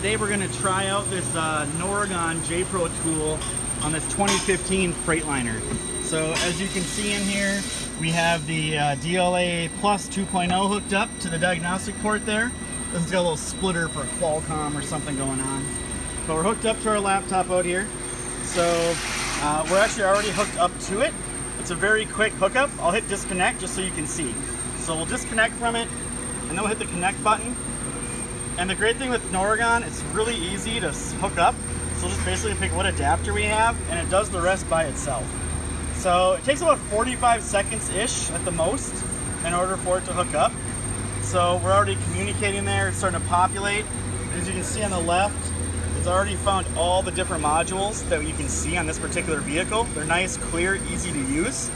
today we're going to try out this uh, Noregon J-Pro tool on this 2015 Freightliner. So as you can see in here, we have the uh, DLA Plus 2.0 hooked up to the diagnostic port there. This has got a little splitter for Qualcomm or something going on. But we're hooked up to our laptop out here. So uh, we're actually already hooked up to it. It's a very quick hookup. I'll hit disconnect just so you can see. So we'll disconnect from it and then we'll hit the connect button and the great thing with Noregon, it's really easy to hook up. So just basically pick what adapter we have and it does the rest by itself. So it takes about 45 seconds-ish at the most in order for it to hook up. So we're already communicating there, it's starting to populate. As you can see on the left, it's already found all the different modules that you can see on this particular vehicle. They're nice, clear, easy to use.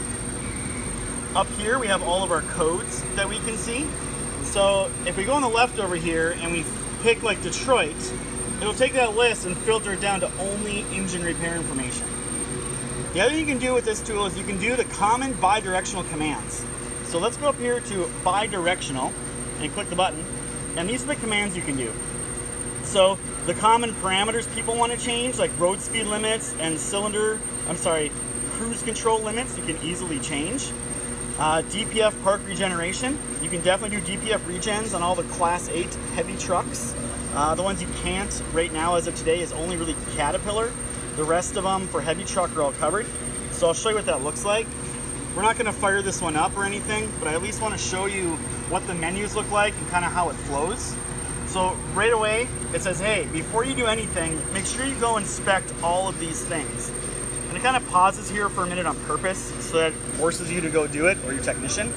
Up here we have all of our codes that we can see. So if we go on the left over here and we pick like Detroit, it'll take that list and filter it down to only engine repair information. The other thing you can do with this tool is you can do the common bidirectional commands. So let's go up here to bidirectional and click the button. And these are the commands you can do. So the common parameters people want to change, like road speed limits and cylinder, I'm sorry, cruise control limits, you can easily change. Uh, DPF park regeneration. You can definitely do DPF regens on all the class 8 heavy trucks. Uh, the ones you can't right now as of today is only really Caterpillar. The rest of them for heavy truck are all covered. So I'll show you what that looks like. We're not going to fire this one up or anything, but I at least want to show you what the menus look like and kind of how it flows. So right away, it says, hey, before you do anything, make sure you go inspect all of these things. And it kind of pauses here for a minute on purpose so that forces you to go do it or your technician.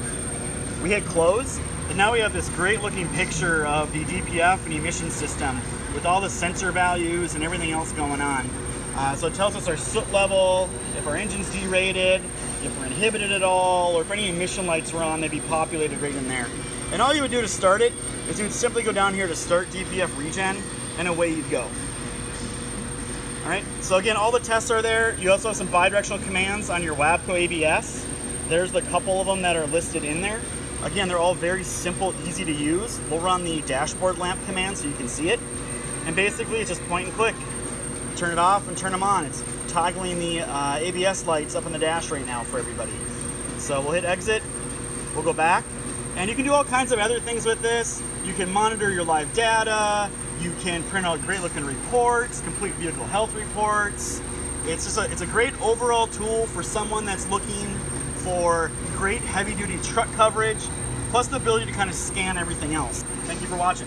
We hit close, and now we have this great looking picture of the DPF and emission system with all the sensor values and everything else going on. Uh, so it tells us our soot level, if our engine's derated, if we're inhibited at all, or if any emission lights were on, they'd be populated right in there. And all you would do to start it is you would simply go down here to start DPF regen, and away you'd go. All right, so again, all the tests are there. You also have some bidirectional commands on your Wabco ABS. There's the couple of them that are listed in there. Again, they're all very simple, easy to use. We'll run the dashboard lamp command so you can see it. And basically, it's just point and click. Turn it off and turn them on. It's toggling the uh, ABS lights up on the dash right now for everybody. So we'll hit exit, we'll go back, and you can do all kinds of other things with this. You can monitor your live data, you can print out great looking reports, complete vehicle health reports. It's just a, it's a great overall tool for someone that's looking for great heavy duty truck coverage, plus the ability to kind of scan everything else. Thank you for watching.